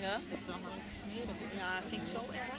Ja? Dat dan altijd smerig. Ja, vind ik zo erg.